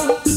Yeah.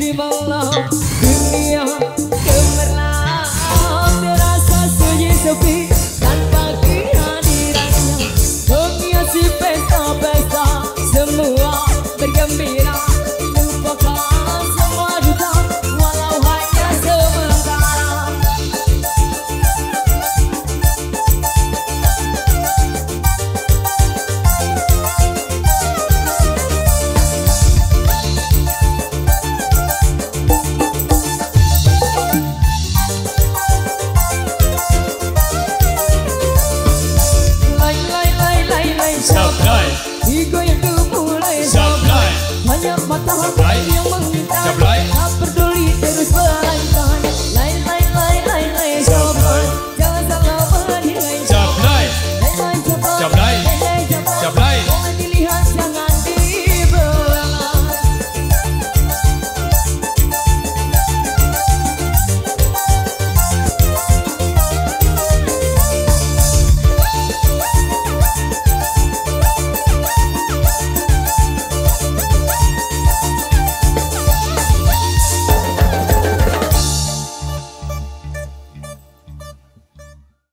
di malam dunia gemerlap terasa tanpa dunia si semua bergembira. Sabdai Digoyang mulai Sabdai Hanya matahari yang